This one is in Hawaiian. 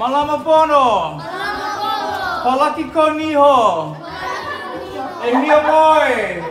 Malama pono. Malama pono. Palaki ko niho. Palaki ko niho. E hia moe.